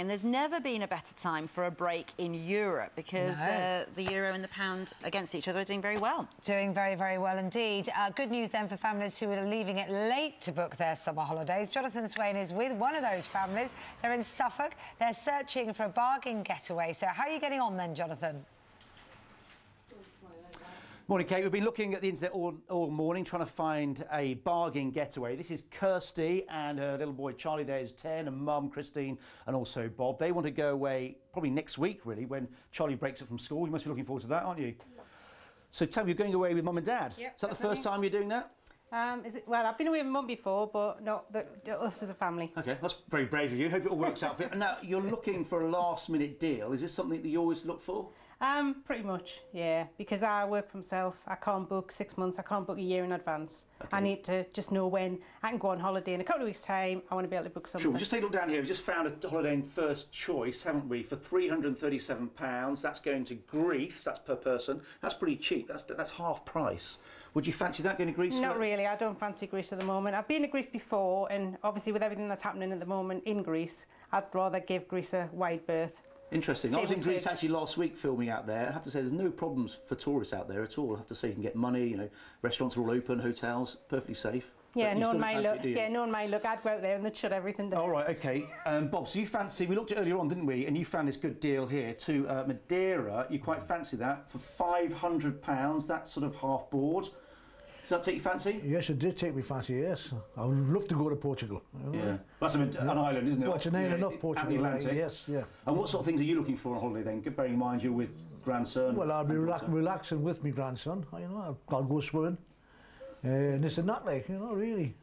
And there's never been a better time for a break in Europe because No. uh, the euro and the pound against each other are doing very well. Doing very, very well indeed. Uh, good news then for families who are leaving it late to book their summer holidays. Jonathan Swain is with one of those families. They're in Suffolk. They're searching for a bargain getaway. So how are you getting on then, Jonathan? Morning, Kate. We've been looking at the internet all, all morning trying to find a bargain getaway. This is Kirsty and her little boy Charlie there is 10 and mum Christine and also Bob. They want to go away probably next week really when Charlie breaks up from school. You must be looking forward to that, aren't you? So tell me, you're going away with mum and dad. Yep, is that the first time you're doing that? Um, is it, well, I've been away with mum before, but not the, us as a family. Okay, that's very brave of you. Hope it all works out for you. And now you're looking for a last minute deal. Is this something that you always look for? Um, pretty much, yeah. Because I work for myself, I can't book six months, I can't book a year in advance. I need to just know when I can go on holiday in a couple of weeks' time. I want to be able to book something. Sure, we'll just take a look down here. We've just found a holiday in first choice, haven't we, for £337. That's going to Greece, that's per person. That's pretty cheap, that's, that's half price. Would you fancy that going to Greece? Not really. I don't fancy Greece at the moment. I've been to Greece before, and obviously with everything that's happening at the moment in Greece, I'd rather give Greece a wide berth. Interesting. I was in Greece actually last week filming out there. I have to say there's no problems for tourists out there at all. I have to say you can get money, you know, restaurants are all open, hotels, perfectly safe. Yeah, no one might look. it. Yeah, no one might look. I'd go out there and they'd shut everything down. All right, okay. Um, Bob, so you fancy, we looked at earlier on, didn't we? And you found this good deal here to uh, Madeira. You quite fancy that for £500. That's sort of half board. Does that take your fancy? Yes, it did take me fancy, yes. I would love to go to Portugal. Yeah. That's an, an island, isn't it? Well, it's an island yeah, Portugal, the right, Atlantic. yes, yeah. And what sort of things are you looking for on holiday then? Bearing in mind you're with grandson. Well, I'll be daughter. relaxing with my grandson. You know, I'll, I'll go swimming. Uh, and this and that, like, you know, really.